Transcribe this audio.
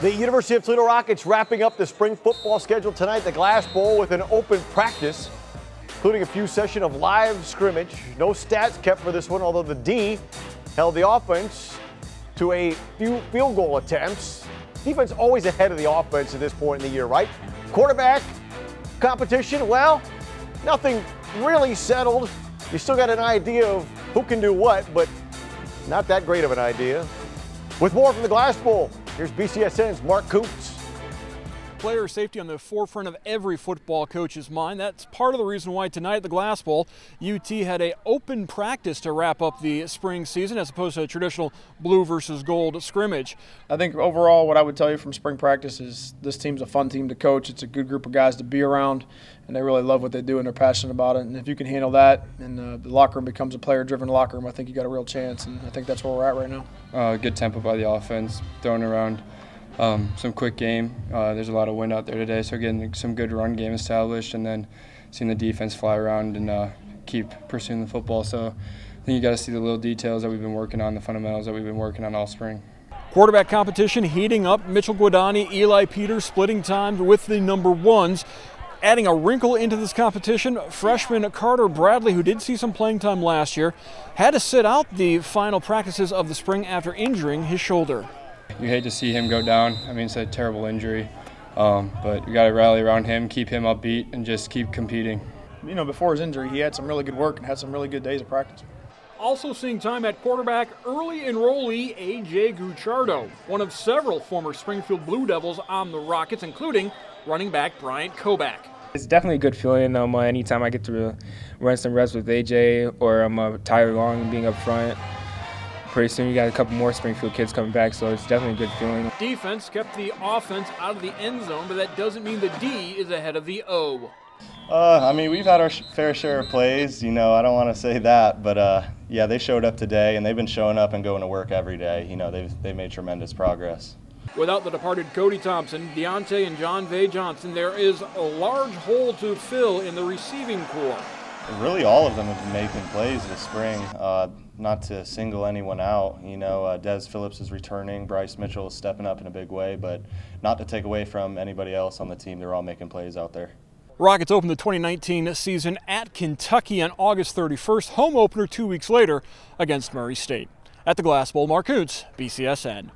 The University of Toledo Rockets wrapping up the spring football schedule tonight, the Glass Bowl with an open practice, including a few session of live scrimmage. No stats kept for this one, although the D held the offense to a few field goal attempts. Defense always ahead of the offense at this point in the year, right? Quarterback competition, well, nothing really settled. You still got an idea of who can do what, but not that great of an idea. With more from the Glass Bowl, here's BCSN's Mark Kuntz. Player safety on the forefront of every football coach's mind. That's part of the reason why tonight at the Glass Bowl, UT had a open practice to wrap up the spring season as opposed to a traditional blue versus gold scrimmage. I think overall what I would tell you from spring practice is this team's a fun team to coach. It's a good group of guys to be around and they really love what they do and they're passionate about it. And if you can handle that and uh, the locker room becomes a player-driven locker room, I think you got a real chance and I think that's where we're at right now. Uh, good tempo by the offense, throwing around um, some quick game. Uh, there's a lot of wind out there today, so getting some good run game established, and then seeing the defense fly around and uh, keep pursuing the football. So I think you got to see the little details that we've been working on, the fundamentals that we've been working on all spring. Quarterback competition heating up. Mitchell Guadagni, Eli Peters splitting time with the number ones. Adding a wrinkle into this competition, freshman Carter Bradley, who did see some playing time last year, had to sit out the final practices of the spring after injuring his shoulder. You hate to see him go down. I mean, it's a terrible injury, um, but we got to rally around him, keep him upbeat, and just keep competing. You know, before his injury, he had some really good work and had some really good days of practice. Also seeing time at quarterback, early enrollee A.J. Gucciardo, one of several former Springfield Blue Devils on the Rockets, including running back Bryant Koback. It's definitely a good feeling um, anytime I get to run some reps with AJ or I'm um, uh, Tyler Long being up front pretty soon you got a couple more Springfield kids coming back, so it's definitely a good feeling. Defense kept the offense out of the end zone, but that doesn't mean the D is ahead of the O. Uh, I mean, we've had our fair share of plays. You know, I don't want to say that, but uh, yeah, they showed up today, and they've been showing up and going to work every day. You know, they've they made tremendous progress. Without the departed Cody Thompson, Diontae, and Jon'Vea Johnson, there is a large hole to fill in the receiving corps really all of them have been making plays this spring. Uh, not to single anyone out, you know, uh, Des Phillips is returning, Bryce Mitchell is stepping up in a big way, but not to take away from anybody else on the team. They're all making plays out there. Rockets open the 2019 season at Kentucky on August 31st. Home opener two weeks later against Murray State. At the Glass Bowl, Mark Kuntz, BCSN.